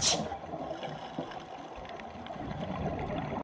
much.